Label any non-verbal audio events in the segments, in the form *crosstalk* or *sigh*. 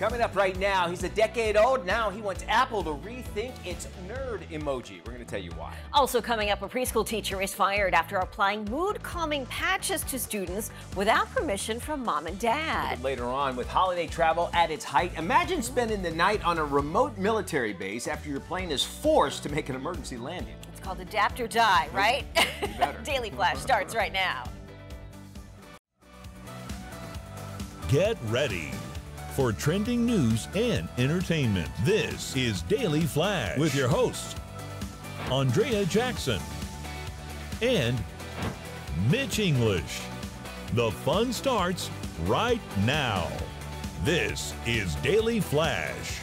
Coming up right now, he's a decade old. Now he wants Apple to rethink its nerd emoji. We're going to tell you why. Also coming up, a preschool teacher is fired after applying mood calming patches to students without permission from mom and dad. Later on, with holiday travel at its height, imagine spending the night on a remote military base after your plane is forced to make an emergency landing. It's called Adapt or Die, right? better. *laughs* Daily Flash starts right now. Get ready for trending news and entertainment. This is Daily Flash with your hosts, Andrea Jackson and Mitch English. The fun starts right now. This is Daily Flash.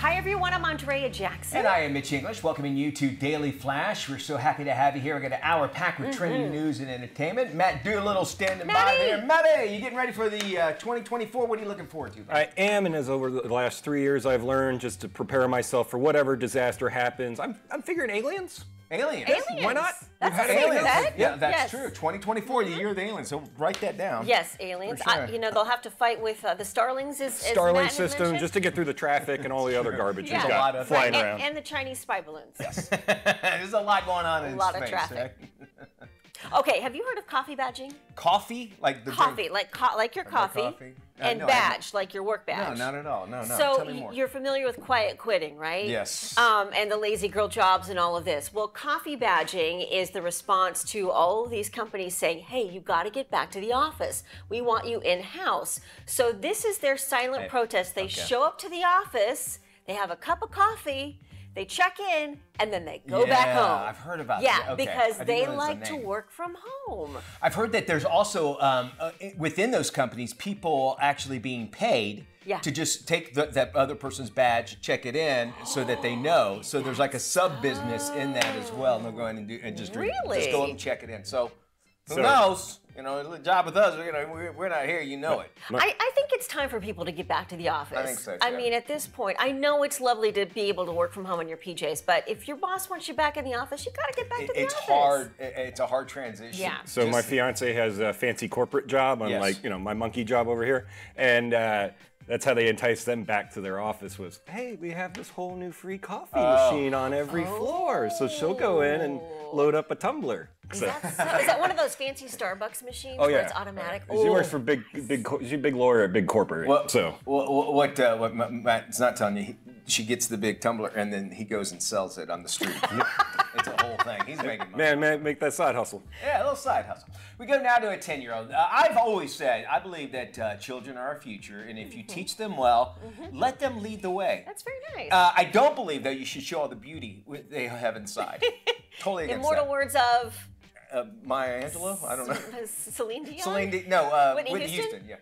Hi, everyone. I'm Andrea Jackson. And I am Mitch English, welcoming you to Daily Flash. We're so happy to have you here. We got an hour packed with trending news and entertainment. Matt Doolittle standing by Matty! there. Matty, you getting ready for the uh, 2024? What are you looking forward to? I am, and as over the last three years, I've learned just to prepare myself for whatever disaster happens. I'm, I'm figuring aliens. Aliens. Aliens. Why not? That's We've had aliens. set? Yeah, that's Yes. true. 2024, the year of the aliens. So write that down. Yes, aliens. Sure. I, you know, they'll have to fight with uh, the Starlinks. Is, is Matt system mentioned. just to get through the traffic and all the other garbage Yeah. we've There's a lot got of- flying and, around. and the Chinese spy balloons. Yes. *laughs* There's a lot going on in A lot of traffic. right? Okay, have you heard of coffee badging? Coffee, like the Coffee, drink. like co- like your coffee, coffee? Uh, and no, badge, like your work badge. No, not at all. No, no. So Tell me more. you're familiar with quiet quitting, right? Yes. Um, and the lazy girl jobs and all of this. Well, coffee badging is the response to all of these companies saying, "Hey, you got to get back to the office. We want you in house." So this is their silent Hey, protest. They okay. show up to the office, they have a cup of coffee. They check in and then they go back Yeah, home. I've heard about Yeah, that. Okay. because they know that's a like to work from home. I've heard that there's also um, uh, within those companies people actually being paid Yeah. to just take the, that other person's badge, check it in, so that they *gasps* know. So there's like a sub business in that as well. And they'll go in and do and just do- just go Really? up and check it in. So who So- knows? You know, the job with us, you know, we're, we're not here. You know it. I, I think it's time for people to get back to the office. I think so, I too. mean, at this point, I know it's lovely to be able to work from home in your PJs, but if your boss wants you back in the office, you got to get back It- to the it's office. hard. It's a hard transition. Yeah. So my fiance has a fancy corporate job, Yes. unlike you know my monkey job over here, and uh, that's how they entice them back to their office. Was hey, we have this whole new free coffee Oh. machine on every floor, so she'll go in and load up a tumbler. Is So- that, so, is that one of those fancy Starbucks machines Oh where yeah, it's automatic? She works Oh. for big, big. co- She's a big lawyer at big corporate. Well, so what what uh, what Matt's not telling you, he, she gets the big tumbler and then he goes and sells it on the street. *laughs* it's a whole thing. He's making money. man, man, make that side hustle. Yeah, a little side hustle. We go now to a 10 year old. Uh, I've always said, I believe that uh, children are our future, and if you teach them well, let them lead the way. That's very nice. Uh, I don't believe, though, you should show all the beauty they have inside. *laughs* totally against Immortal that. words of Uh, Maya Angelou? I don't know. *laughs* Celine Dion. Celine Di- no, uh, Whitney Whitney, Houston? Houston? Yeah.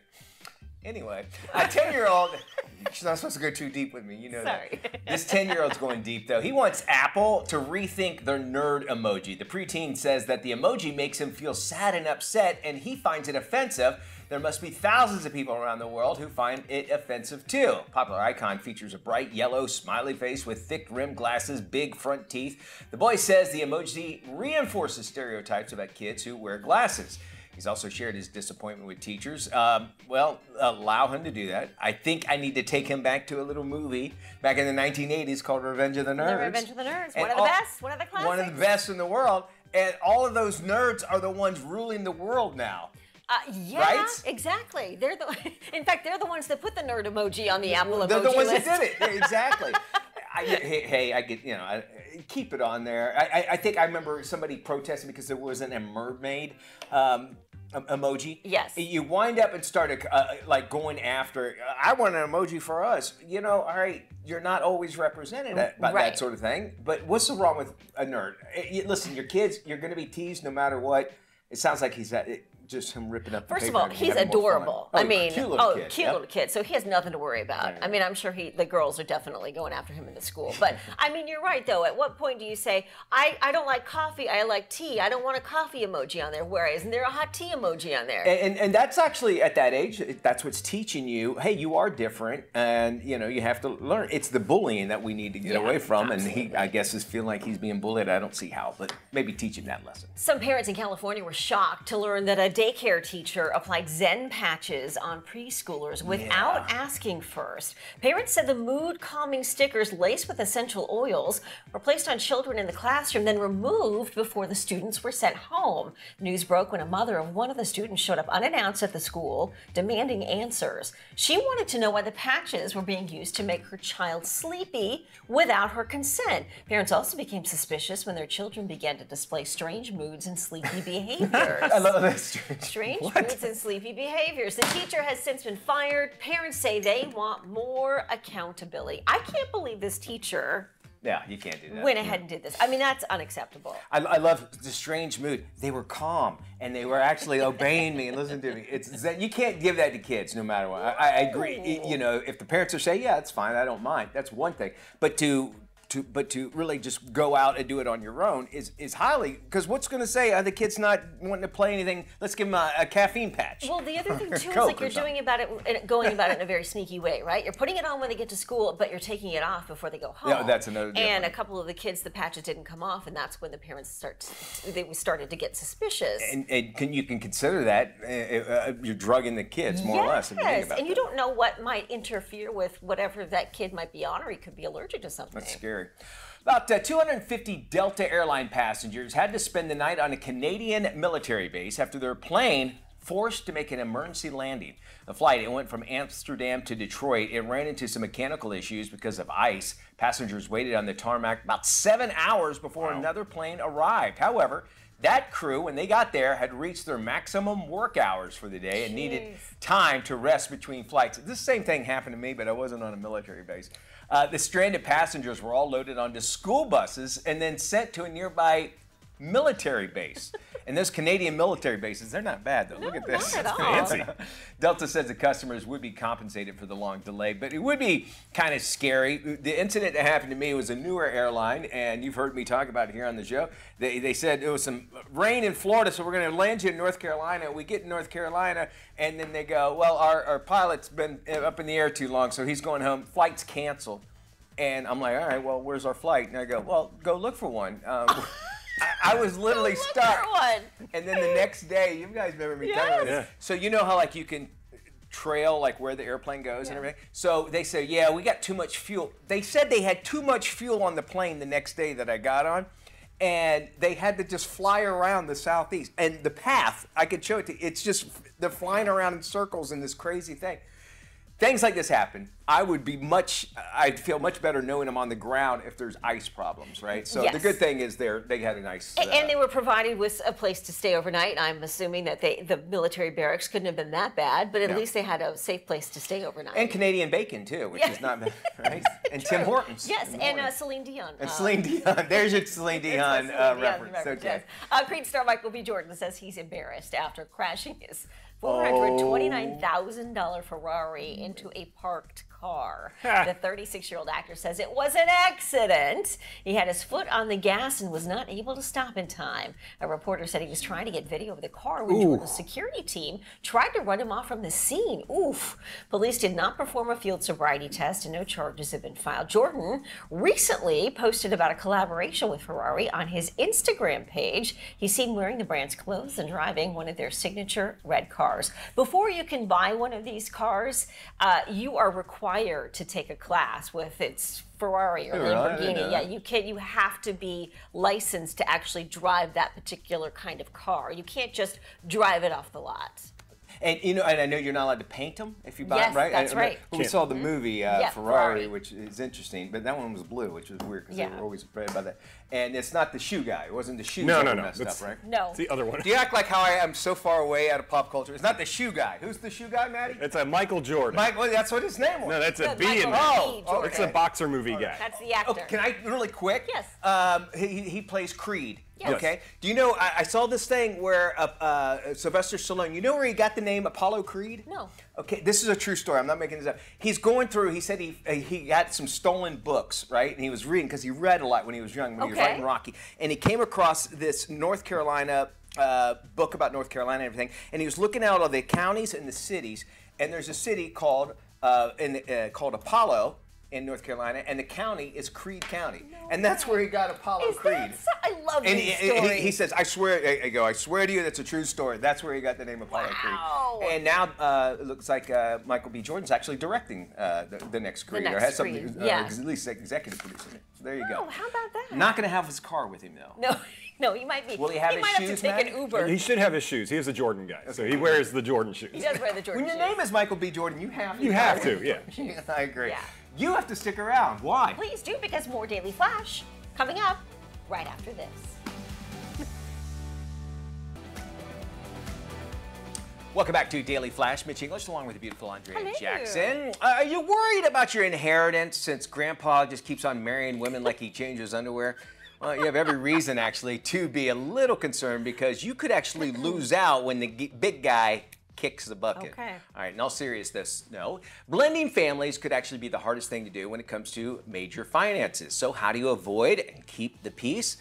Anyway, a 10 year old, *laughs* she's not supposed to go too deep with me, you know Sorry. that. This 10 year old's going deep though. He wants Apple to rethink their nerd emoji. The preteen says that the emoji makes him feel sad and upset, and he finds it offensive. There must be thousands of people around the world who find it offensive too. Popular icon features a bright yellow smiley face with thick rimmed glasses, big front teeth. The boy says the emoji reinforces stereotypes about kids who wear glasses. He's also shared his disappointment with teachers. Um, well, allow him to do that. I think I need to take him back to a little movie back in the 1980s called Revenge of the Nerds. Revenge of the Nerds. And One of the all- best. One of the One of the best in the world. And all of those nerds are the ones ruling the world now. Uh, yeah, Right? exactly. They're the. *laughs* In fact, they're the ones that put the nerd emoji on the Apple They're emoji the ones list. that did it. Exactly. *laughs* I, hey, hey, I get you know, I, keep it on there. I, I, I think I remember somebody protesting because there wasn't a mermaid um, emoji. Yes. You wind up and start uh, like going after. I want an emoji for us. You know, all right, you're not always represented at, by Right. that sort of thing. But what's the wrong with a nerd? Eh, you- listen, your kids, you're going to be teased no matter what. It sounds like he's at, it, just him ripping up. the First of all, he's having more fun. adorable. Oh, I mean, cute little oh, kid. cute Yep. little kid. So he has nothing to worry about. I mean, I'm sure he, the girls are definitely going after him in the school. But I mean, you're right though. At what point do you say, I, I don't like coffee, I like tea. I don't want a coffee emoji on there. Whereas, isn't there a hot tea emoji on there? And, and, and that's actually at that age, that's what's teaching you. Hey, you are different, and you know you have to learn. It's the bullying that we need to get Yeah, away from. And he, I guess, is feeling like he's being bullied. I don't see how, but maybe teach him that lesson. Some parents in California were shocked to learn that a daycare teacher applied Zen patches on preschoolers without Yeah. asking first. Parents said the mood calming stickers laced with essential oils were placed on children in the classroom, then removed before the students were sent home. News broke when a mother of one of the students showed up unannounced at the school demanding answers. She wanted to know why the patches were being used to make her child sleepy without her consent. Parents also became suspicious when their children began to display strange moods and sleepy *laughs* behaviors. I love this. Strange moods and sleepy behaviors. The teacher has since been fired. Parents say they want more accountability. I can't believe this teacher Yeah, you can't do that. went ahead and did this. I mean, that's unacceptable. I, I love the strange mood. They were calm and they were actually obeying me and listening to me. It's Zen. you can't give that to kids, no matter what. I, I agree. Y- You know, if the parents are saying, "Yeah, it's fine. I don't mind," that's one thing. But to to but to really just go out and do it on your own is is highly because what's going to say are the kids not wanting to play anything? Let's give them a, a caffeine patch. Well, the other thing *laughs* too is like you're doing about it, going about it in a very sneaky way, right? You're putting it on when they get to school, but you're taking it off before they go home. Yeah, that's another And a couple of the kids, the patches didn't come off, and that's when the parents start. They started to get suspicious. and, and can you can consider that uh, uh, you're drugging the kids more or less. If you think Yes, and you don't know what might interfere with whatever that kid might be on, or he could be allergic to something. That's scary. About uh, 250 Delta airline passengers had to spend the night on a Canadian military base after their plane forced to make an emergency landing. The flight it went from Amsterdam to Detroit. It ran into some mechanical issues because of ice. Passengers waited on the tarmac about seven hours before another plane arrived. However, that crew, when they got there, had reached their maximum work hours for the day and needed time to rest between flights. This same thing happened to me, but I wasn't on a military base. Uh, the stranded passengers were all loaded onto school buses and then sent to a nearby military base. and those Canadian military bases, they're not bad though. Look at this. not at It's all. fancy. Delta says the customers would be compensated for the long delay, but it would be kind of scary. The incident that happened to me was a newer airline, and you've heard me talk about it here on the show. They, they said it was some rain in Florida, so we're going to land you in North Carolina. We get in North Carolina, and then they go, Well, our, our pilot's been up in the air too long, so he's going home. Flight's canceled. And I'm like, All right, well, where's our flight? And I go, Well, go look for one. Um, *laughs* I, I was literally Look stuck. one. And then the next day, you guys remember me telling you Yes. So you know how like you can trail like where the airplane goes and everything. So they say, yeah, we got too much fuel. They said they had too much fuel on the plane the next day that I got on. And they had to just fly around the southeast. And the path, I could show it to you, it's just, they're flying around in circles in this crazy thing. Things like this happen. I would be much, I'd feel much better knowing I'm on the ground if there's ice problems, right? So the good thing is they're, they had a nice. Uh, And they were provided with a place to stay overnight. I'm assuming that they, the military barracks couldn't have been that bad, but at No. least they had a safe place to stay overnight. And Canadian bacon too, which Yeah. is not bad, *laughs* right? And Tim Hortons. yes, and uh. Celine Dion. and uh, Celine Dion. *laughs* There's your Celine Dion Celine uh, Dion reference. Okay. yes. Uh, Creed star Michael B. Jordan says he's embarrassed after crashing his $429,000 Ferrari into a parked car. *laughs* the 36 year old actor says it was an accident. He had his foot on the gas and was not able to stop in time. A reporter said he was trying to get video of the car when Jordan's security team tried to run him off from the scene. Oof. Police did not perform a field sobriety test and no charges have been filed. Jordan recently posted about a collaboration with Ferrari on his Instagram page. He's seen wearing the brand's clothes and driving one of their signature red cars. Before you can buy one of these cars, uh, you are required to take a class with its Ferrari or really? I didn't Lamborghini. know Yeah, you can. You have to be licensed to actually drive that particular kind of car. You can't just drive it off the lot. And you know, and I know you're not allowed to paint them if you buy Yes, them, right? that's I- I- right. We saw the movie uh, Yeah, Ferrari, Ferrari. which is interesting, but that one was blue, which was weird because Yeah. they were always afraid about that. And it's not the shoe guy. It wasn't the shoes No, that no, no. messed That's- up, right? No. It's the other one. Do you act like how I am so far away out of pop culture? It's not the shoe guy. Who's the shoe guy, Maddie? It's a Michael Jordan. Mike. Well, that's what his name was. no, that's a No, B Michael in there. Oh, Jordan. It's a boxer movie guy. That's the actor. Oh, can I really quick? Yes. Um, he, he plays Creed. Yes. Okay. Do you know? I, I saw this thing where uh, uh, Sylvester Stallone. You know where he got the name Apollo Creed? No. Okay, this is a true story. I'm not making this up. He's going through. He said he uh, he got some stolen books, right? And he was reading because he read a lot when he was young, when he was writing Rocky. And he came across this North Carolina uh, book about North Carolina and everything. And he was looking out all the counties and the cities. And there's a city called uh, in, uh, called Apollo. In North Carolina, and the county is Creed County, and that's where he got Apollo Is that Creed. so- I love And these he, he- stories. he says, "I swear, I, I go, I swear to you, that's a true story. That's where he got the name Apollo Wow. Creed." And now uh, it looks like uh, Michael B. Jordan's actually directing uh, the, the next Creed, or next has something, Creed, uh, yeah. at least executive producing it. So there you Oh, go. how about that? Not going to have his car with him though. No, *laughs* no, he might be. Will he have his might have shoes, to take Matt? an Uber. He should have his shoes. He is a Jordan guy, so he wears the Jordan shoes. He does wear the Jordan When your shoes. name is Michael B. Jordan, you have to. You have to, *laughs* yeah. I agree. Yeah. You have to stick around. Why? Please do because more Daily Flash coming up right after this. Welcome back to Daily Flash. Mitch English along with the beautiful Andrea Hello. Jackson. Uh, are you worried about your inheritance since Grandpa just keeps on marrying women like he *laughs* changes underwear? Well, you have every reason actually to be a little concerned because you could actually lose out when the big guy kicks the bucket. Okay. All right, in all seriousness, no. Blending families could actually be the hardest thing to do when it comes to major finances. So, how do you avoid and keep the peace?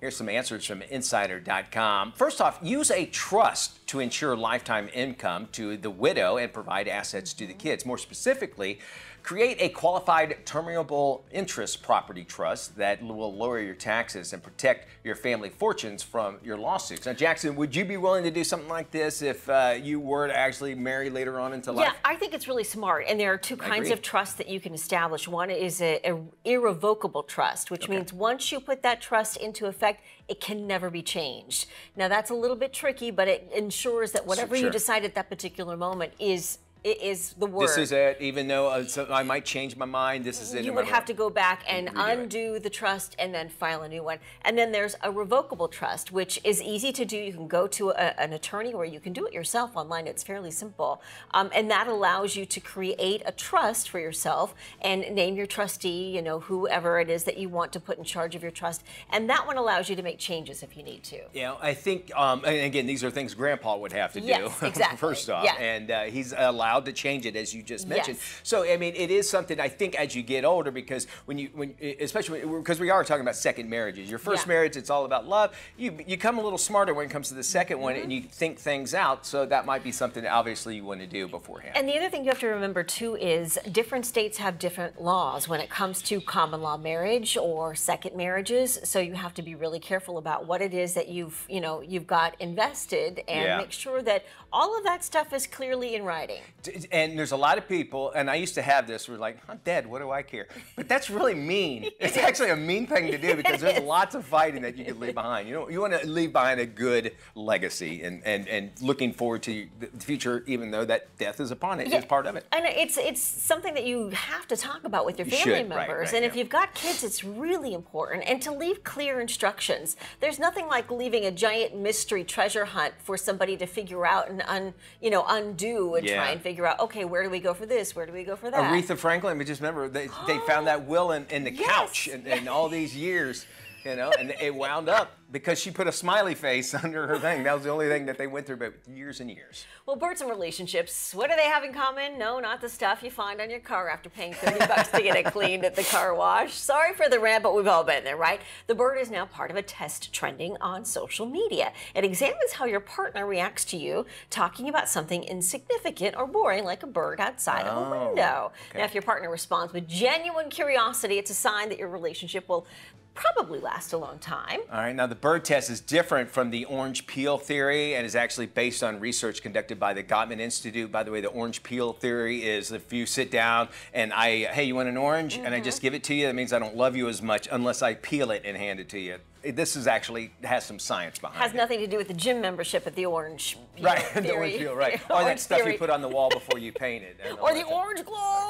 Here's some answers from Insider.com. First off, use a trust to ensure lifetime income to the widow and provide assets to the mm-hmm. kids. More specifically, create a qualified terminable interest property trust that will lower your taxes and protect your family fortunes from your lawsuits. Now, Jackson, would you be willing to do something like this if uh, you were to actually marry later on into life? Yeah, I think it's really smart. And there are two kinds agree. of trust that you can establish. One is a, a irrevocable trust, which means once you put that trust into effect, it can never be changed. Now that's a little bit tricky, but it ensures that whatever Sure. you decide at that particular moment is it is the word. This is it, even though uh, I might change my mind. This is it. you would have to go back and redo it. undo the trust and then file a new one. And then there's a revocable trust, which is easy to do. You can go to a, an attorney or you can do it yourself online. It's fairly simple. Um, and that allows you to create a trust for yourself and name your trustee, you know, whoever it is that you want to put in charge of your trust. And that one allows you to make changes if you need to. You know, I think, um, and again, these are things Grandpa would have to do. Yes, *laughs* exactly. first off, Yeah. and uh, he's allowed to change it as you just mentioned. Yes. So, I mean, it is something I think as you get older, because when you, when especially because we are talking about second marriages. Your first Yeah. marriage, it's all about love. You you come a little smarter when it comes to the 2nd one, Mm-hmm. and you think things out. So that might be something that obviously you want to do beforehand. And the other thing you have to remember too is different states have different laws when it comes to common law marriage or second marriages. So you have to be really careful about what it is that you've, you know, you've got invested and Yeah. make sure that all of that stuff is clearly in writing. And there's a lot of people, and I used to have this, where like, I'm dead, what do I care? But that's really mean. *laughs* It's actually a mean thing to do because there's lots of fighting that you could leave behind. You know, you want to leave behind a good legacy and, and, and looking forward to the future, even though that death is upon it. it, is part of it. And it's it's something that you have to talk about with your family You should, right, members. right, and if you've got kids, it's really important. And to leave clear instructions. There's nothing like leaving a giant mystery treasure hunt for somebody to figure out and un, you know undo and Yeah. try and figure out. Okay, where do we go for this? Where do we go for that? Aretha Franklin, but just remember, they, they found that *gasps* will in, in the Yes. couch in, in all these years, you know, and it wound up because she put a smiley face *laughs* under her thing. That was the only thing that they went through, but years and years. Well, birds and relationships, what do they have in common? No, not the stuff you find on your car after paying 30 *laughs* bucks to get it cleaned at the car wash. Sorry for the rant, but we've all been there, right? The bird is now part of a test trending on social media. It examines how your partner reacts to you talking about something insignificant or boring, like a bird outside of a Oh, window. okay. Now, if your partner responds with genuine curiosity, it's a sign that your relationship will probably last a long time. All right, now the bird test is different from the orange peel theory and is actually based on research conducted by the Gottman Institute. By the way, the orange peel theory is if you sit down and I, hey, you want an orange? And I just Mm-hmm. give it to you, that means I don't love you as much unless I peel it and hand it to you. This is actually has some science behind Has it. nothing to do with the gym membership at the Orange Right, *laughs* the orange peel, right. *laughs* Or that stuff theory. you put on the wall before you paint it. *laughs* Or the orange glow.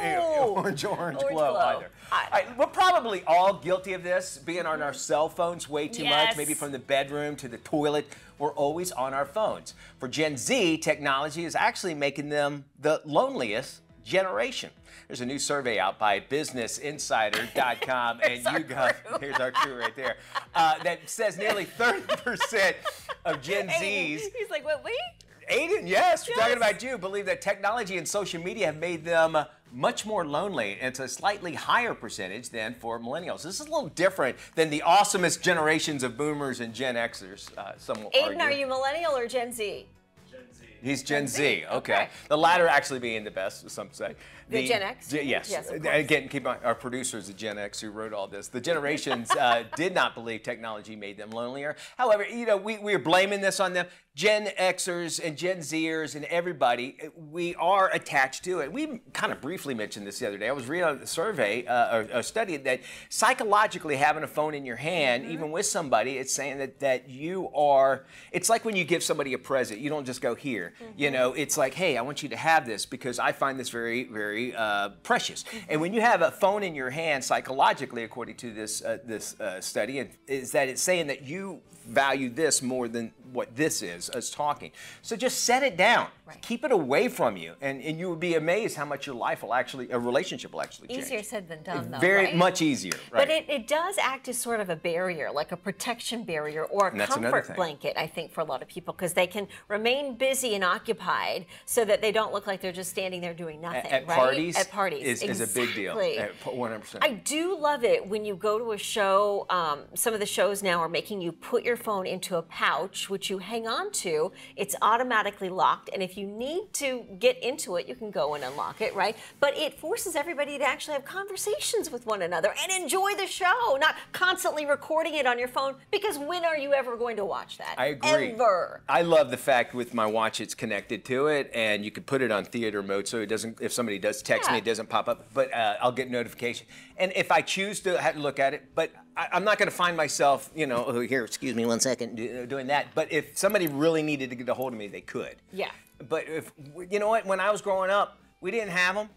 Orange, orange, Orange glow, glow. either. I- All right, we're probably all guilty of this, being on our cell phones way too much, maybe from the bedroom to the toilet. We're always on our phones. For Gen Z, technology is actually making them the loneliest generation. There's a new survey out by BusinessInsider.com, *laughs* and our you got here's our crew right there uh, that says nearly *laughs* 30% of Gen Aiden, Zs He's like, what, wait? Aiden, yes, we're talking about you. Believe that technology and social media have made them much more lonely. It's a slightly higher percentage than for millennials. This is a little different than the awesomest generations of boomers and Gen Xers. Uh, some will Aiden, argue. are you millennial or Gen Z? He's Gen Z. Okay. Okay. The latter actually being the best, some say. The Gen X? Ge- yes. Yes, of. Again, keep on, our producer is a Gen X who wrote all this. The generations uh, *laughs* did not believe technology made them lonelier. However, you know, we, we're blaming this on them. Gen Xers and Gen Zers and everybody, we are attached to it. We kind of briefly mentioned this the other day. I was reading a survey, uh, or a study that psychologically having a phone in your hand, Mm-hmm. even with somebody, it's saying that, that you are, it's like when you give somebody a present, you don't just go here. You Mm-hmm. know, it's like, hey, I want you to have this because I find this very, very uh, precious. Mm-hmm. And when you have a phone in your hand, psychologically, according to this, uh, this uh, study, is that it's saying that you value this more than what this is, us talking. So just set it down. Right. Keep it away from you. And, and you would be amazed how much your life will actually, a relationship will actually change. Easier said than done, though. Very right? much easier. Right. But it, it does act as sort of a barrier, like a protection barrier or a And that's another comfort blanket, I think, for a lot of people, because they can remain busy and occupied so that they don't look like they're just standing there doing nothing. at right? parties, At parties. is, is a big deal. At 100%. I do love it when you go to a show. Um, some of the shows now are making you put your phone into a pouch, which you hang on to. It's automatically locked, and if you need to get into it, you can go and unlock it, right? But it forces everybody to actually have conversations with one another and enjoy the show, not constantly recording it on your phone. Because when are you ever going to watch that? I agree. Ever. I love the fact with my watch it's connected to it, and you can put it on theater mode so it doesn't. If somebody does text me, it doesn't pop up, but uh, I'll get notification. And if I choose to look at it, but I, I'm not going to find myself, you know, oh, here, excuse me one second, do- uh, doing that. But if somebody really needed to get a hold of me, they could. Yeah. But if you know what, when I was growing up, we didn't have them.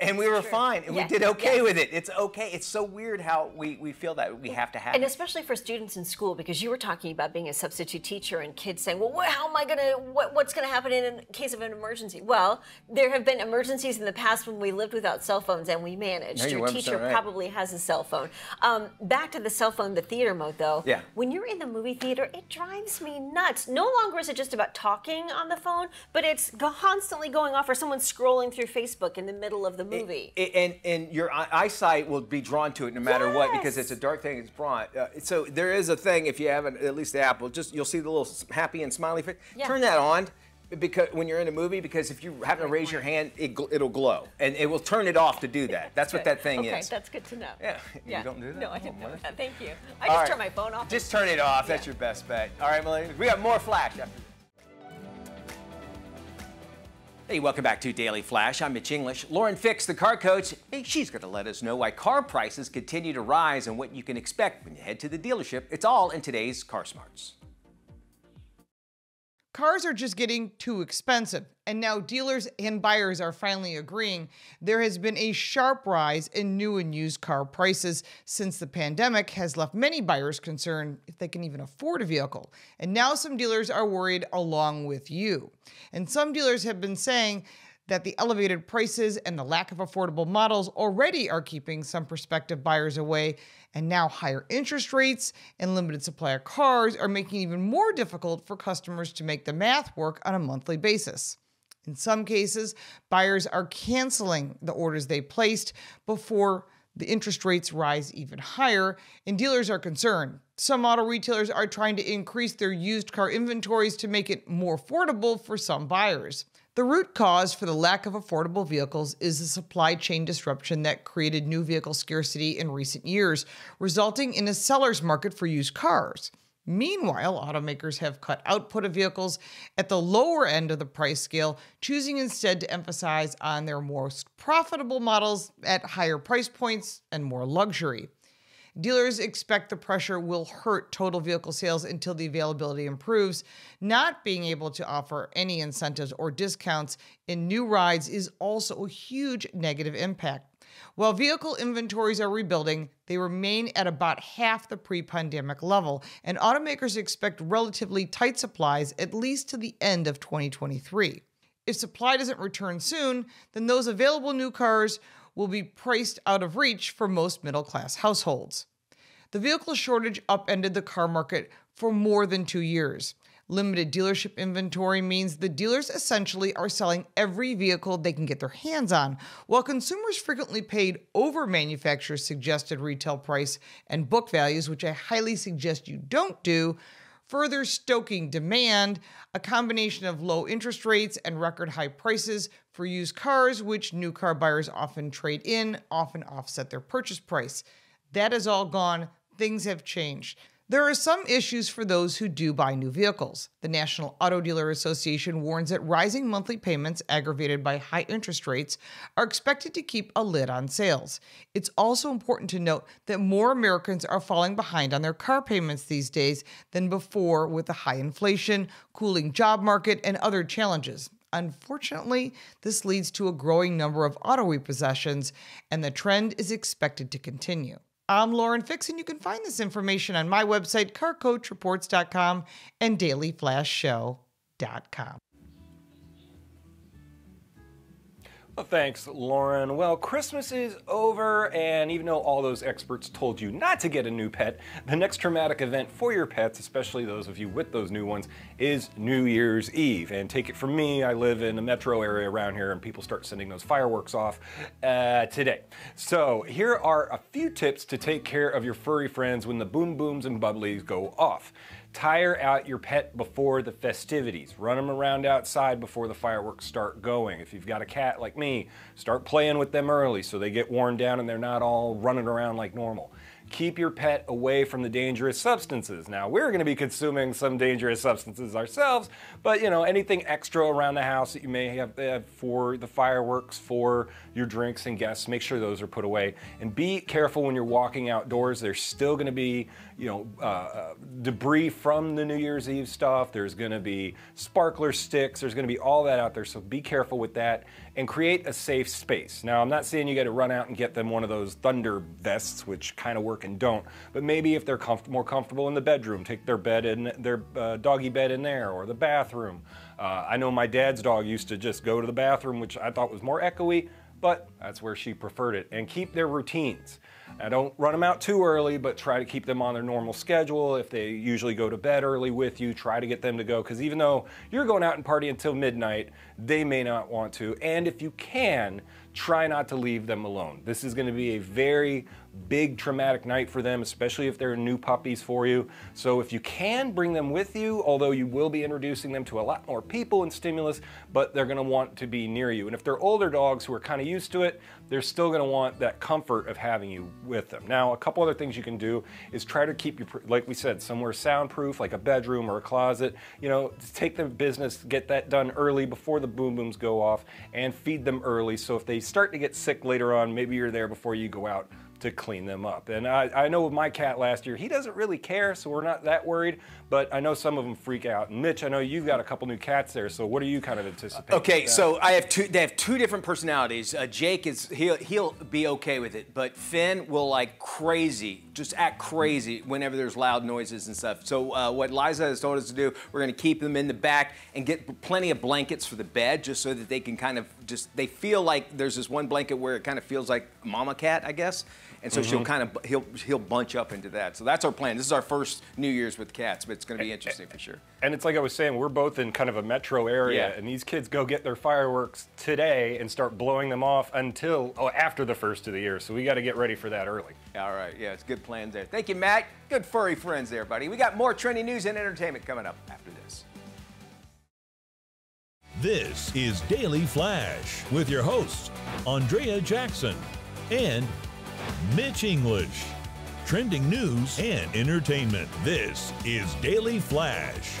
And we were fine, and Yeah, we did okay yeah. with it. It's okay. It's so weird how we, we feel that we have to have And it. especially for students in school, because you were talking about being a substitute teacher and kids saying, "Well, wh- how am I gonna? What, what's gonna happen in a case of an emergency?" Well, there have been emergencies in the past when we lived without cell phones and we managed. No, you're Your teacher right. probably has a cell phone. Um, back to the cell phone, the theater mode, though. Yeah. When you're in the movie theater, it drives me nuts. No longer is it just about talking on the phone, but it's constantly going off, or someone scrolling through Facebook in the middle of the movie. I- and and your eyesight will be drawn to it no matter what because it's a dark thing. It's brought. Uh, so there is a thing if you have an, at least the Apple, just you'll see the little happy and smiley face. Yeah. Turn that on. Because when you're in a movie, because if you happen to raise your hand, it, it'll glow, and it will turn it off to do that. That's what that thing okay, is. that's good to know. Yeah, you don't do that? No, I Oh, didn't know that. Thank you. I All just right. turn my phone off. Just turn it off. That's your best bet. All right, Melanie. We got more flash after. Hey, welcome back to Daily Flash. I'm Mitch English. Lauren Fix, the car coach, hey, she's going to let us know why car prices continue to rise and what you can expect when you head to the dealership. It's all in today's Car Smarts. Cars are just getting too expensive, and now dealers and buyers are finally agreeing. There has been a sharp rise in new and used car prices since the pandemic has left many buyers concerned if they can even afford a vehicle. And now some dealers are worried along with you. And some dealers have been saying that the elevated prices and the lack of affordable models already are keeping some prospective buyers away. And now higher interest rates and limited supply of cars are making it even more difficult for customers to make the math work on a monthly basis. In some cases, buyers are canceling the orders they placed before the interest rates rise even higher, and dealers are concerned. Some auto retailers are trying to increase their used car inventories to make it more affordable for some buyers. The root cause for the lack of affordable vehicles is the supply chain disruption that created new vehicle scarcity in recent years, resulting in a seller's market for used cars. Meanwhile, automakers have cut output of vehicles at the lower end of the price scale, choosing instead to emphasize on their most profitable models at higher price points and more luxury. Dealers expect the pressure will hurt total vehicle sales until the availability improves. Not being able to offer any incentives or discounts in new rides is also a huge negative impact. While vehicle inventories are rebuilding, they remain at about half the pre pandemic level, and automakers expect relatively tight supplies at least to the end of 2023. If supply doesn't return soon, then those available new cars will be priced out of reach for most middle class households. The vehicle shortage upended the car market for more than two years. Limited dealership inventory means the dealers essentially are selling every vehicle they can get their hands on, while consumers frequently paid over manufacturer's suggested retail price and book values, which I highly suggest you don't do. Further stoking demand. A combination of low interest rates and record high prices for used cars, which new car buyers often trade in, often offset their purchase price. That is all gone. Things have changed. There are some issues for those who do buy new vehicles. The National Auto Dealer Association warns that rising monthly payments, aggravated by high interest rates, are expected to keep a lid on sales. It's also important to note that more Americans are falling behind on their car payments these days than before with the high inflation, cooling job market, and other challenges. Unfortunately, this leads to a growing number of auto repossessions, and the trend is expected to continue. I'm Lauren Fix, and you can find this information on my website, carcoachreports.com and dailyflashshow.com. Thanks, Lauren. Well, Christmas is over, and even though all those experts told you not to get a new pet, the next traumatic event for your pets, especially those of you with those new ones, is New Year's Eve. And take it from me, I live in a metro area around here, and people start sending those fireworks off uh, today. So, here are a few tips to take care of your furry friends when the boom booms and bubblies go off. Tire out your pet before the festivities. Run them around outside before the fireworks start going. If you've got a cat like me, start playing with them early so they get worn down and they're not all running around like normal keep your pet away from the dangerous substances. Now, we're going to be consuming some dangerous substances ourselves, but you know, anything extra around the house that you may have, have for the fireworks, for your drinks and guests, make sure those are put away. And be careful when you're walking outdoors. There's still going to be, you know, uh, uh, debris from the New Year's Eve stuff. There's going to be sparkler sticks. There's going to be all that out there. So be careful with that and create a safe space. Now, I'm not saying you got to run out and get them one of those thunder vests, which kind of work and don't, but maybe if they're comf- more comfortable in the bedroom, take their bed in their uh, doggy bed in there or the bathroom. Uh, I know my dad's dog used to just go to the bathroom, which I thought was more echoey, but that's where she preferred it. And keep their routines. Now, don't run them out too early, but try to keep them on their normal schedule. If they usually go to bed early with you, try to get them to go, because even though you're going out and party until midnight, they may not want to. And if you can, try not to leave them alone. This is going to be a very big traumatic night for them, especially if they're new puppies for you. So if you can bring them with you, although you will be introducing them to a lot more people and stimulus, but they're gonna want to be near you. And if they're older dogs who are kind of used to it, they're still gonna want that comfort of having you with them. Now, a couple other things you can do is try to keep you, like we said, somewhere soundproof, like a bedroom or a closet. You know, take the business, get that done early before the boom booms go off, and feed them early. So if they start to get sick later on, maybe you're there before you go out to clean them up. And I, I, know with my cat last year, he doesn't really care, so we're not that worried. But I know some of them freak out. And Mitch, I know you've got a couple new cats there, so what are you kind of anticipating? Okay, so I have two. They have two different personalities. Uh, Jake is he'll he'll be okay with it, but Finn will like crazy, just act crazy whenever there's loud noises and stuff. So uh, what Liza has told us to do, we're going to keep them in the back and get plenty of blankets for the bed, just so that they can kind of just they feel like there's this one blanket where it kind of feels like mama cat, I guess and so mm-hmm. she'll kind of he'll he'll bunch up into that. So that's our plan. This is our first New Year's with cats, but it's going to be interesting for sure. And it's like I was saying, we're both in kind of a metro area, yeah. and these kids go get their fireworks today and start blowing them off until oh, after the first of the year. So we got to get ready for that early. All right, yeah, it's good plans there. Thank you, Matt. Good furry friends there, buddy. We got more trending news and entertainment coming up after this. This is Daily Flash with your hosts, Andrea Jackson and Mitch English. Trending news and entertainment. This is Daily Flash.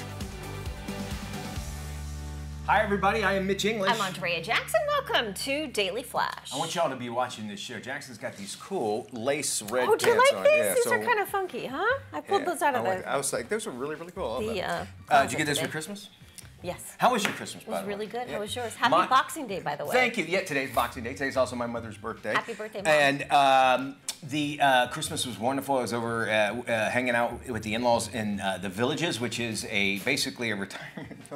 Hi, everybody. I am Mitch English. I'm Andrea Jackson. Welcome to Daily Flash. I want y'all to be watching this show. Jackson's got these cool lace red Oh, do you like on. these? Yeah, these so, are kind of funky, huh? I pulled yeah, those out I of like- the, I was like, those are really, really cool. I love the uh, Uh, did you get this closet for. Christmas? Yes. How was your Christmas, It by was way? really good. Yeah. How was yours? Happy My- Boxing Day, by the way. Thank you. Yeah, today's Boxing Day. Today's also my mother's birthday. Happy birthday, Mom. And um, the uh, Christmas was wonderful. I was over uh, uh, hanging out with the in-laws in uh, the Villages, which is a basically a retirement. *laughs*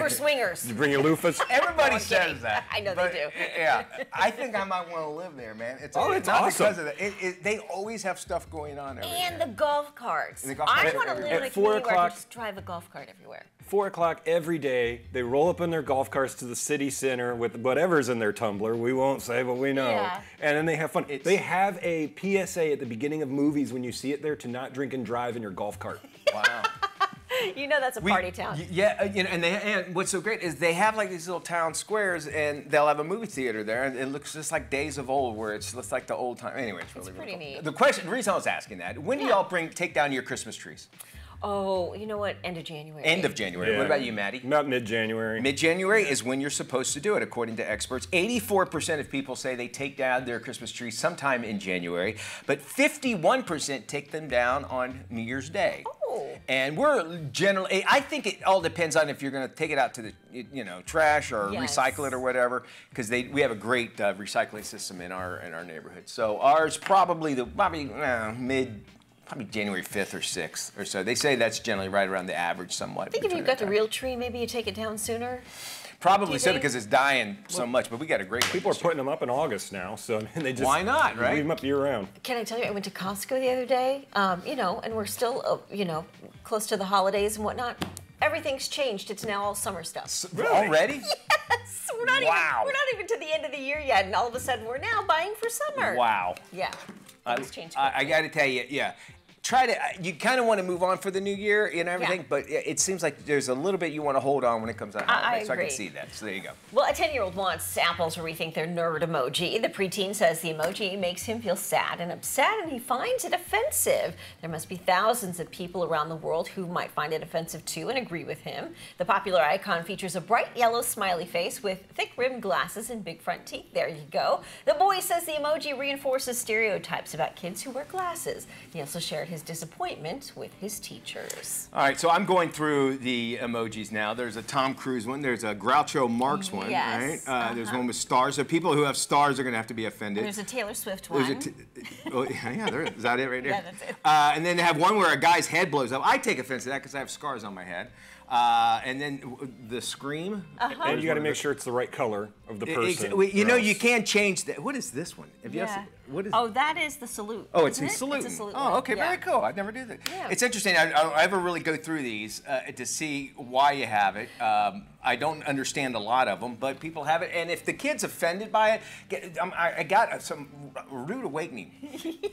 For swingers. Did you bring your loofahs? *laughs* Everybody I'm says kidding. that. I know they do. Yeah, I think I might want to live there, man. It's *laughs* Oh, it's not awesome. because of that. It, it, they always have stuff going on over And there. the golf carts. The golf I carts want to live in a At four community where I o'clock- can just drive a golf cart everywhere. Four o'clock every day, they roll up in their golf carts to the city center with whatever's in their tumbler. We won't say, but we know. Yeah. And then they have fun. It's- they have a PSA at the beginning of movies when you see it there to not drink and drive in your golf cart. *laughs* Wow. *laughs* you know that's a We- party town. Yeah, uh, you know, and they and what's so great is they have like these little town squares, and they'll have a movie theater there, and it looks just like days of old, where it's just like the old time. Anyway, it's really, really pretty cool. neat. The question, the reason I was asking that, when do y'all bring take down your Christmas trees? Oh, you know what? End of January. End of January. Yeah. What about you, Maddie? About mid-January. Mid January is when you're supposed to do it, according to experts. 84% of people say they take down their Christmas tree sometime in January, but 51% take them down on New Year's Day. Oh. And we're generally, I think it all depends on if you're going to take it out to the, you know, trash or Yes. recycle it or whatever, because they we have a great uh, recycling system in our in our neighborhood. So ours probably the probably uh, mid. Probably January 5th or 6th or so. They say that's generally right around the average, somewhat. I think if you've got the real tree, maybe you take it down sooner. Probably so think? because it's dying so much, but we got a great one People are putting them up in August now, so I *laughs* mean, they just Why not, right? Leave them up year round. Can I tell you, I went to Costco the other day, um, you know, and we're still, uh, you know, close to the holidays and whatnot. Everything's changed. It's now all summer stuff. Really? already. *laughs* So we're not Wow. even we're not even to the end of the year yet, and all of a sudden we're now buying for summer. Wow. Yeah. I, Things change. I, I got to tell you, yeah. Try to. Uh, you kind of want to move on for the new year and everything, Yeah. but it seems like there's a little bit you want to hold on when it comes out I- I. So I can agree. see that. So there you go. Well, a 10 year old wants Apple to rethink their nerd emoji. The preteen says the emoji makes him feel sad and upset, and he finds it offensive. There must be thousands of people around the world who might find it offensive too and agree with him. The popular icon features a bright yellow smiley face with thick rimmed glasses and big front teeth. There you go. The boy says the emoji reinforces stereotypes about kids who wear glasses. He also shared his disappointment with his teachers. All right, so I'm going through the emojis now. There's a Tom Cruise one. There's a Groucho Marx one, Yes, right? Uh, There's one with stars. So people who have stars are going to have to be offended. There's a Taylor Swift There's one. a t- oh, yeah, yeah, there is. Is that it right there? *laughs* Yeah, that's it. Uh, and then they have one where a guy's head blows up. I take offense to that because I have scars on my head. Uh, and then the scream. Uh-huh. And you got to make sure it's the right color of the Ex- person. wait, you know, else- you can't change that. What is this one? Have you ever Yeah. seen- what is Oh, that is the salute. Oh, it's isn't in it? saluting. It's a salute oh, one. okay, Yeah. very cool. I've never do that. Yeah. It's interesting. I, I, I ever really go through these uh, to see why you have it. Um, I don't understand a lot of them, but people have it, and if the kid's offended by it, get, um, I, I got some rude awakening.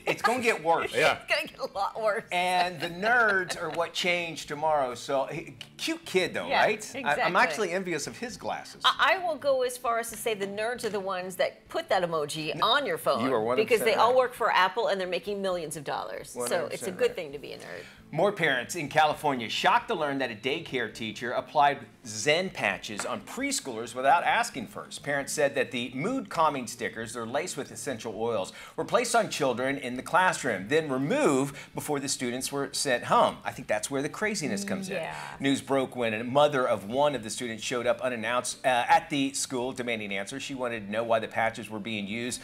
it's going to get worse. Yeah. It's gonna get a lot worse. And the nerds are what change tomorrow. So, cute kid though, Yeah, right? I, I'm actually envious of his glasses. I will go as far as to say the nerds are the ones that put that emoji on your phone you are 100% because they all work for Apple and they're making millions of dollars. So it's a good right. thing to be a nerd. More parents in California shocked to learn that a daycare teacher applied Zen patches on preschoolers without asking first. Parents said that the mood calming stickers, they're laced with essential oils, were placed on children in the classroom, then removed before the students were sent home. I think that's where the craziness comes Yeah. in. News broke when a mother of one of the students showed up unannounced uh, at the school demanding answers. She wanted to know why the patches were being used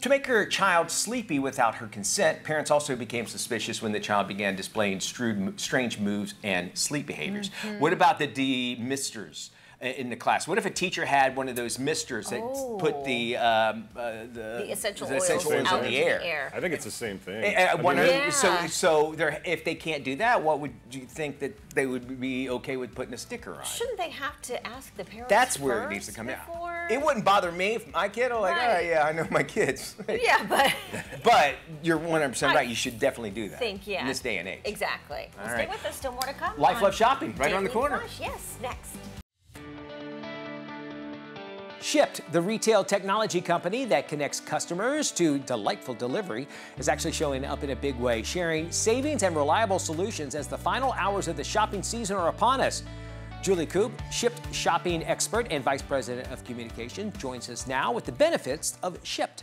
to make her child sleepy without her consent. Parents also became suspicious when the child began displaying strange moves and sleep behaviors. Mm-hmm. What about the demisters? uh, In the class, what if a teacher had one of those misters that put the um, uh, the, The essential the oils, essential oils out in into the air? I think it's the same thing. I mean, Yeah. So, so if they can't do that, what would you think that they would be okay with putting a sticker on? Shouldn't they have to ask the parents? That's where it needs to come before? out. It wouldn't bother me if my kid, I'm like, oh, Right. oh yeah, I know my kids. *laughs* Yeah, but but you're 100% right. You should definitely do that. think yeah. In this day and age. Exactly. Well, All stay with us. Still more to come. Life Love Shopping, right around the corner. Flash. Yes, next. Shipt, the retail technology company that connects customers to delightful delivery, is actually showing up in a big way, sharing savings and reliable solutions as the final hours of the shopping season are upon us. Julie Koob, Shipt shopping expert and vice president of communication, joins us now with the benefits of Shipt.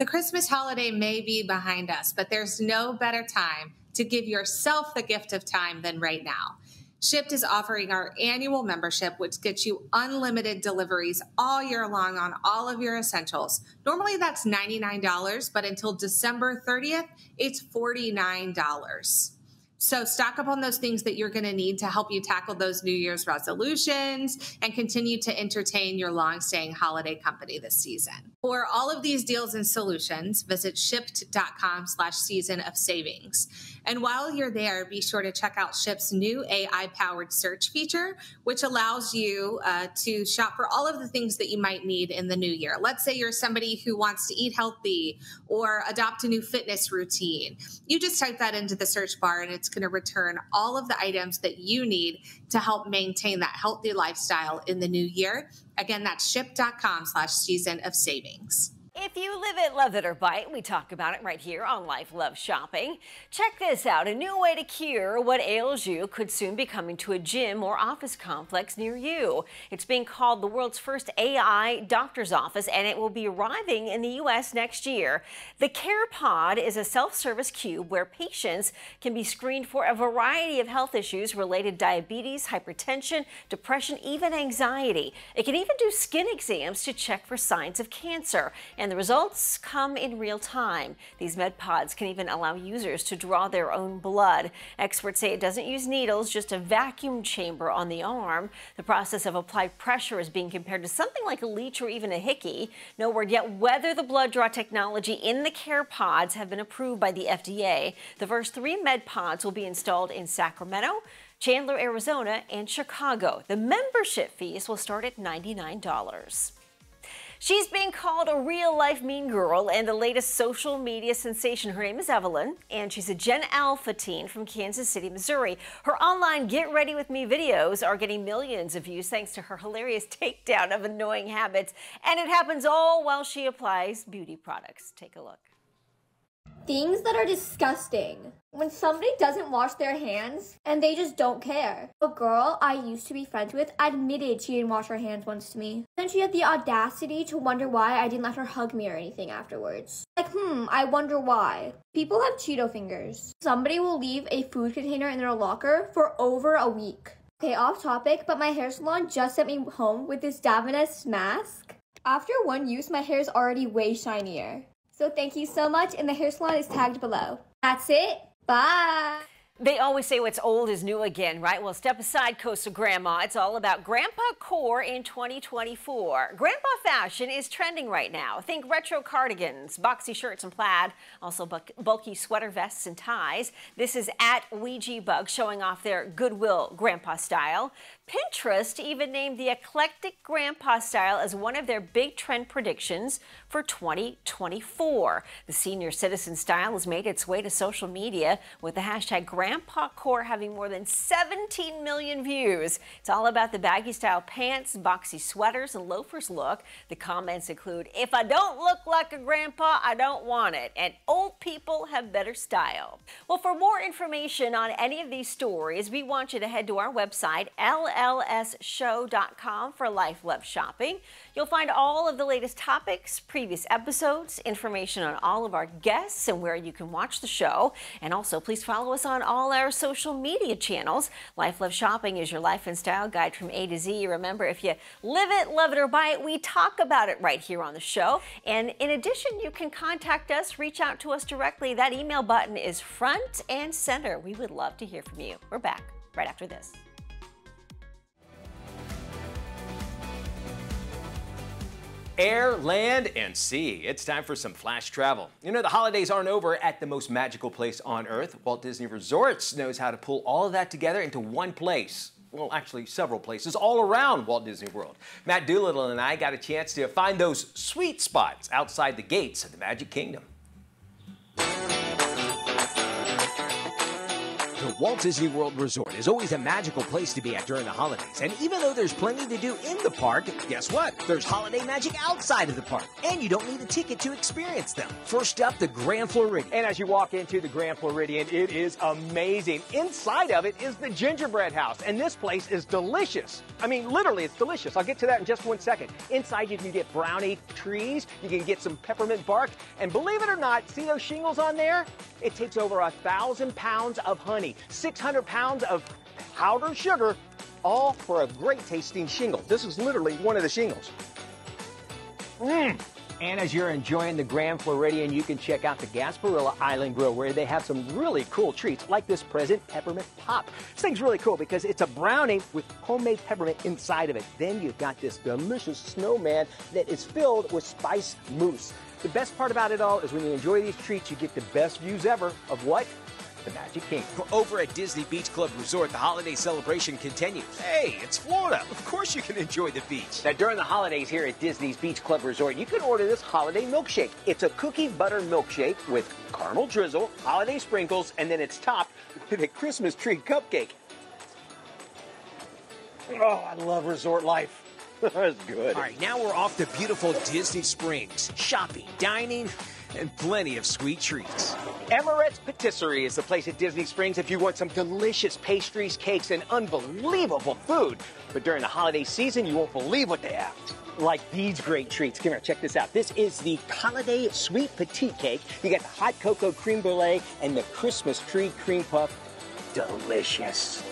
The Christmas holiday may be behind us, but there's no better time to give yourself the gift of time than right now. Shipt is offering our annual membership, which gets you unlimited deliveries all year long on all of your essentials. Normally that's $99, but until December 30th, it's $49. So stock up on those things that you're going to need to help you tackle those New Year's resolutions and continue to entertain your long-staying holiday company this season. For all of these deals and solutions, visit shipt.com slash season of savings. And while you're there, be sure to check out Shipt's new AI powered search feature, which allows you uh, to shop for all of the things that you might need in the new year. Let's say you're somebody who wants to eat healthy or adopt a new fitness routine. You just type that into the search bar and it's going to return all of the items that you need to help maintain that healthy lifestyle in the new year. Again, that's shipt.com slash season of savings. If you live it, love it, or bite, we talk about it right here on Life Love Shopping. Check this out a new way to cure what ails you could soon be coming to a gym or office complex near you. It's being called the world's first AI doctor's office, and it will be arriving in the U.S. next year. The Care Pod is a self service cube where patients can be screened for a variety of health issues related diabetes, hypertension, depression, even anxiety. It can even do skin exams to check for signs of cancer and the results come in real time. These med pods can even allow users to draw their own blood. Experts say it doesn't use needles, just a vacuum chamber on the arm. The process of applied pressure is being compared to something like a leech or even a hickey. No word yet whether the blood draw technology in the care pods have been approved by the FDA. The first three med pods will be installed in Sacramento, Chandler, Arizona, and Chicago. The membership fees will start at $99. She's being called a real life mean girl and the latest social media sensation. Her name is Evelyn, and she's a Gen Alpha teen from Kansas City, Missouri. Her online Get Ready With Me videos are getting millions of views thanks to her hilarious takedown of annoying habits, and it happens all while she applies beauty products. Take a look. Things that are disgusting. When somebody doesn't wash their hands and they just don't care. A girl I used to be friends with admitted she didn't wash her hands once to me. Then she had the audacity to wonder why I didn't let her hug me or anything afterwards. Like, hmm, I wonder why. People have Cheeto fingers. Somebody will leave a food container in their locker for over a week. Okay, off topic, but my hair salon just sent me home with this Davines mask. After one use, my hair is already way shinier. So thank you so much, and the hair salon is tagged below. That's it. Bye. They always say what's old is new again, right? Well, step aside, Coastal Grandma. It's all about Grandpa Core in 2024. Grandpa fashion is trending right now. Think retro cardigans, boxy shirts and plaid, also bulky sweater vests and ties. This is at Ouija Bug showing off their Goodwill Grandpa style. Pinterest even named the eclectic grandpa style as one of their big trend predictions for 2024. The senior citizen style has made its way to social media with the hashtag GrandpaCore having more than 17 million views. It's all about the baggy style pants, boxy sweaters, and loafers look. The comments include, if I don't look like a grandpa, I don't want it. And old people have better style. Well, for more information on any of these stories, we want you to head to our website, L lsshow.com for Life Love Shopping. You'll find all of the latest topics, previous episodes, information on all of our guests and where you can watch the show. And also, please follow us on all our social media channels. Life Love Shopping is your life and style guide from A to Z. Remember, if you live it, love it, or buy it, we talk about it right here on the show. And in addition, you can contact us, reach out to us directly. That email button is front and center. We would love to hear from you. We're back right after this. Air, land, and sea. It's time for some flash travel. You know, the holidays aren't over at the most magical place on earth. Walt Disney Resorts knows how to pull all of that together into one place. Well, actually, several places all around Walt Disney World. Matt Doolittle and I got a chance to find those sweet spots outside the gates of the Magic Kingdom. The Walt Disney World Resort is always a magical place to be at during the holidays. And even though there's plenty to do in the park, guess what? There's holiday magic outside of the park. And you don't need a ticket to experience them. First up, the Grand Floridian. And as you walk into the Grand Floridian, it is amazing. Inside of it is the gingerbread house. And this place is delicious. I mean, literally, it's delicious. I'll get to that in just one second. Inside, you can get brownie trees. You can get some peppermint bark. And believe it or not, see those shingles on there? It takes over a thousand pounds of honey 600 pounds of powdered sugar, all for a great tasting shingle. This is literally one of the shingles. Mmm. And as you're enjoying the Grand Floridian, you can check out the Gasparilla Island Grill where they have some really cool treats like this present peppermint pop. This thing's really cool because it's a brownie with homemade peppermint inside of it. Then you've got this delicious snowman that is filled with spice mousse. The best part about it all is when you enjoy these treats, you get the best views ever of what? The Magic Kingdom. Over at Disney Beach Club Resort, the holiday celebration continues. Hey, it's Florida. Of course you can enjoy the beach. Now, during the holidays here at Disney's Beach Club Resort, you can order this holiday milkshake. It's a cookie butter milkshake with caramel drizzle, holiday sprinkles, and then it's topped with a Christmas tree cupcake. Oh, I love resort life. *laughs* That's good. All right, now we're off to beautiful Disney Springs. Shopping, dining, and plenty of sweet treats. Amorette's Patisserie is the place at Disney Springs if you want some delicious pastries, cakes, and unbelievable food. But during the holiday season, you won't believe what they have. Like these great treats. Come here, check this out. This is the Holiday Sweet Petite Cake. You got the hot cocoa cream brulee and the Christmas tree cream puff. Delicious.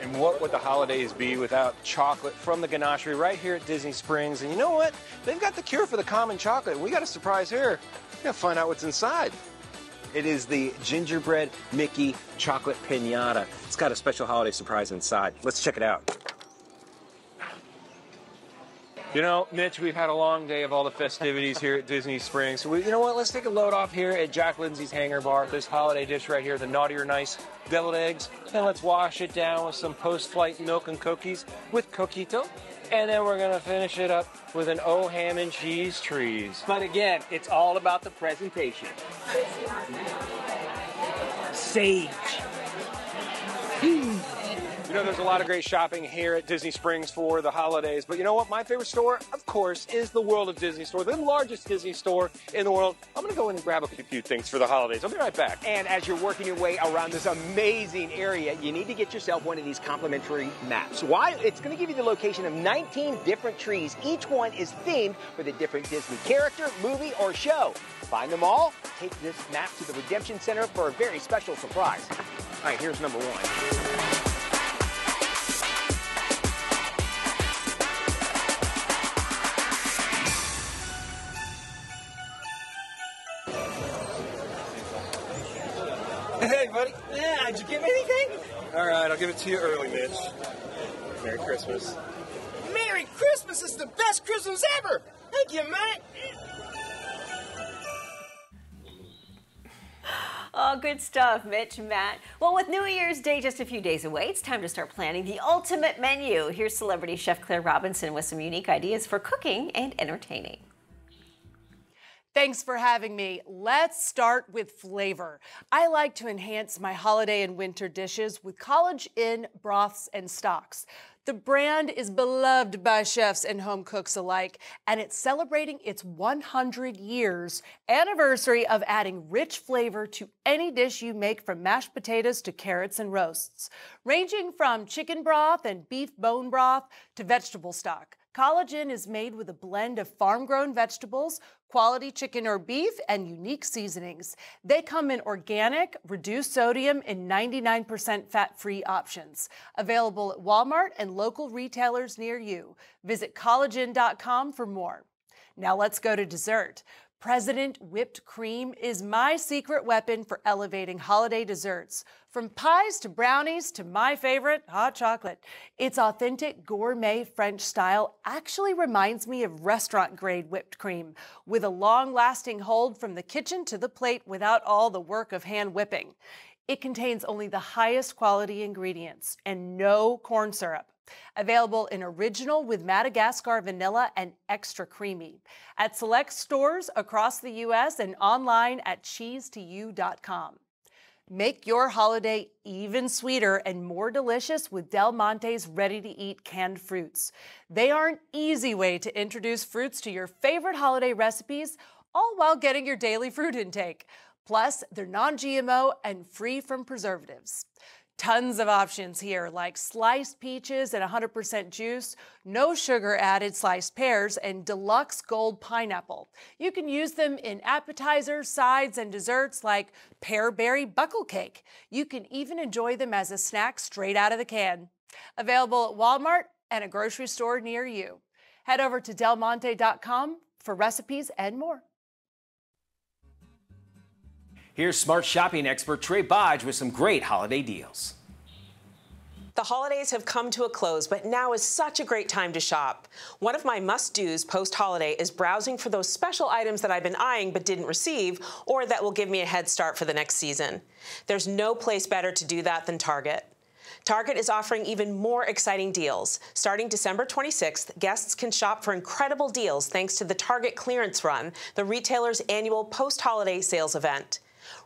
And what would the holidays be without chocolate from the ganachery right here at Disney Springs? And you know what? They've got the cure for the common chocolate. We got a surprise here. Gotta find out what's inside. It is the gingerbread Mickey chocolate pinata. It's got a special holiday surprise inside. Let's check it out. You know, Mitch, we've had a long day of all the festivities here at Disney Springs. So, we, you know what? Let's take a load off here at Jock Lindsey's Hangar Bar. This holiday dish right here, the Naughty or Nice deviled eggs. And let's wash it down with some post-flight milk and cookies with coquito. And then we're gonna finish it up with an O ham and cheese trees. But again, it's all about the presentation. Sage. Hmm. You know, there's a lot of great shopping here at Disney Springs for the holidays. But you know what? My favorite store, of course, is the World of Disney store, the largest Disney store in the world. I'm going to go in and grab a few things for the holidays. I'll be right back. And as you're working your way around this amazing area, you need to get yourself one of these complimentary maps. Why? It's going to give you the location of 19 different trees. Each one is themed with a different Disney character, movie, or show. Find them all, take this map to the Redemption Center for a very special surprise. All right, here's number one. Yeah, did you get me anything? All right, I'll give it to you early, Mitch. Merry Christmas. Merry Christmas is the best Christmas ever. Thank you, Matt. Oh, good stuff, Mitch and Matt. Well, with New Year's Day just a few days away, it's time to start planning the ultimate menu. Here's celebrity chef Claire Robinson with some unique ideas for cooking and entertaining. Thanks for having me. Let's start with flavor. I like to enhance my holiday and winter dishes with College Inn broths and stocks. The brand is beloved by chefs and home cooks alike, and it's celebrating its 100 years anniversary of adding rich flavor to any dish you make from mashed potatoes to carrots and roasts. Ranging from chicken broth and beef bone broth to vegetable stock. College Inn is made with a blend of farm grown vegetables, quality chicken or beef, and unique seasonings. They come in organic, reduced sodium, and 99% fat free options. Available at Walmart and local retailers near you. Visit collegeinn.com for more. Now let's go to dessert. President whipped cream is my secret weapon for elevating holiday desserts. From pies to brownies to my favorite, hot chocolate. Its authentic gourmet French style actually reminds me of restaurant grade whipped cream, with a long lasting hold from the kitchen to the plate without all the work of hand whipping. It contains only the highest quality ingredients and no corn syrup. Available in original with Madagascar vanilla and extra creamy. At select stores across the U.S. and online at cheese2u.com. Make your holiday even sweeter and more delicious with Del Monte's ready to eat canned fruits. They are an easy way to introduce fruits to your favorite holiday recipes, all while getting your daily fruit intake. Plus, they're non GMO and free from preservatives. Tons of options here, like sliced peaches and 100% juice, no sugar added sliced pears, and deluxe gold pineapple. You can use them in appetizers, sides, and desserts like pear berry buckle cake. You can even enjoy them as a snack straight out of the can. Available at Walmart and a grocery store near you. Head over to delmonte.com for recipes and more. Here's smart shopping expert Trae Bodge with some great holiday deals. The holidays have come to a close, but now is such a great time to shop. One of my must do's post holiday is browsing for those special items that I've been eyeing but didn't receive, or that will give me a head start for the next season. There's no place better to do that than Target. Target is offering even more exciting deals. Starting December 26th, guests can shop for incredible deals thanks to the Target Clearance Run, the retailer's annual post holiday sales event.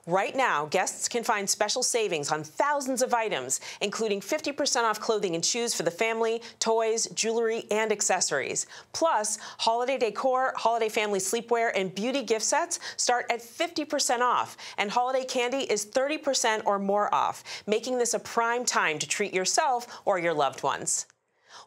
Right now, guests can find special savings on thousands of items, including 50% off clothing and shoes for the family, toys, jewelry, and accessories. Plus, holiday decor, holiday family sleepwear, and beauty gift sets start at 50% off, and holiday candy is 30% or more off, making this a prime time to treat yourself or your loved ones.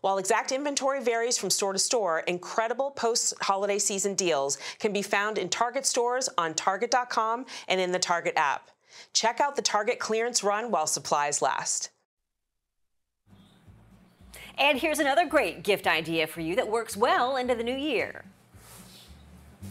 While exact inventory varies from store to store, incredible post-holiday season deals can be found in Target stores on Target.com and in the Target app. Check out the Target clearance run while supplies last. And here's another great gift idea for you that works well into the new year.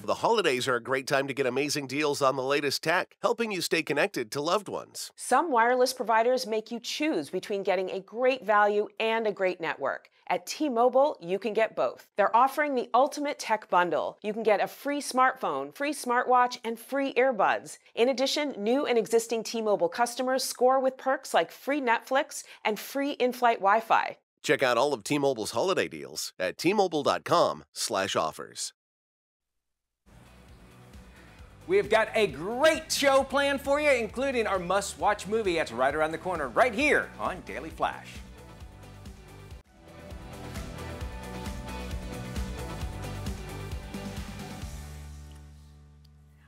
The holidays are a great time to get amazing deals on the latest tech, helping you stay connected to loved ones. Some wireless providers make you choose between getting a great value and a great network. At T-Mobile, you can get both. They're offering the ultimate tech bundle. You can get a free smartphone, free smartwatch, and free earbuds. In addition, new and existing T-Mobile customers score with perks like free Netflix and free in-flight Wi-Fi. Check out all of T-Mobile's holiday deals at T-Mobile.com/offers. We have got a great show planned for you, including our must-watch movie that's right around the corner, right here on Daily Flash.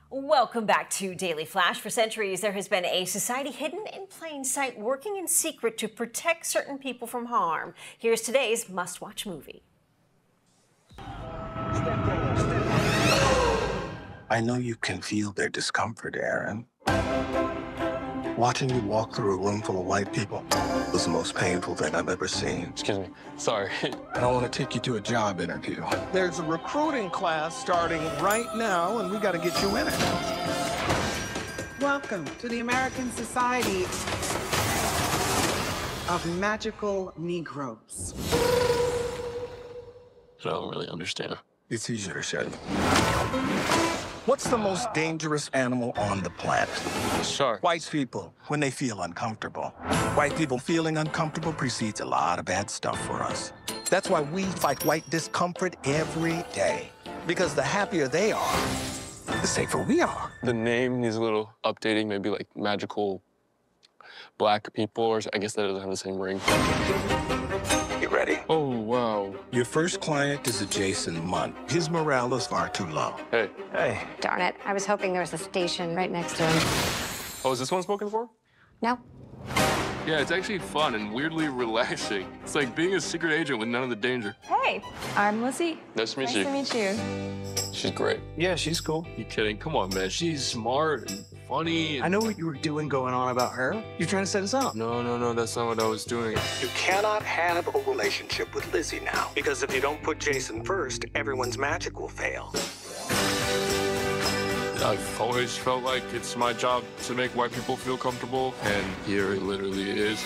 Welcome back to Daily Flash. For centuries, there has been a society hidden in plain sight, working in secret to protect certain people from harm. Here's today's must watch movie. I know you can feel their discomfort, Aaron. Watching you walk through a room full of white people was the most painful thing I've ever seen. Excuse me. Sorry. *laughs* I don't want to take you to a job interview. There's a recruiting class starting right now, and we got to get you in it. Welcome to the American Society of Magical Negroes. I don't really understand. It's easier to say. What's the most dangerous animal on the planet? A shark. White people, when they feel uncomfortable. White people feeling uncomfortable precedes a lot of bad stuff for us. That's why we fight white discomfort every day. Because the happier they are, the safer we are. The name needs a little updating, maybe like magical black people, or I guess that doesn't have the same ring. You ready? Oh. Your first client is a Jason Munt. His morale is far too low. Hey. Hey. Darn it. I was hoping there was a station right next to him. Oh, is this one spoken for? No. Yeah, it's actually fun and weirdly *laughs* relaxing. It's like being a secret agent with none of the danger. Hey, I'm Lizzie. Nice to meet nice you. Nice to meet you. She's great. Yeah, she's cool. You kidding? Come on, man. She's smart and funny. And... I know what you were doing going on about her. You're trying to set us up. No, no, no. That's not what I was doing. You cannot have a relationship with Lizzie now. Because if you don't put Jason first, everyone's magic will fail. I've always felt like it's my job to make white people feel comfortable, and here it literally is.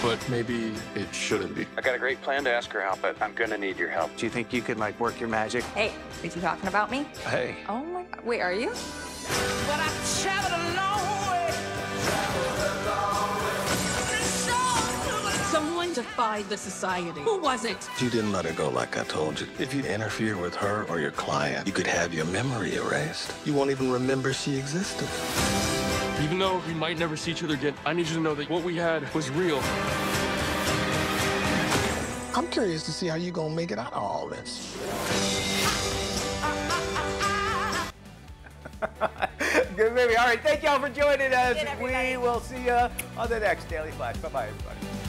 But maybe it shouldn't be. I got a great plan to ask her out, but I'm gonna need your help. Do you think you could like work your magic? Hey, are you talking about me? Hey. Oh my God. Wait, are you? But I traveled a long way. Someone defied the society. Who was it? If you didn't let her go like I told you. If you interfere with her or your client, you could have your memory erased. You won't even remember she existed. Even though we might never see each other again, I need you to know that what we had was real. I'm curious to see how you're gonna make it out of all this. *laughs* Good movie. All right, thank y'all for joining us. We will see you on the next Daily Flash. Bye bye, everybody.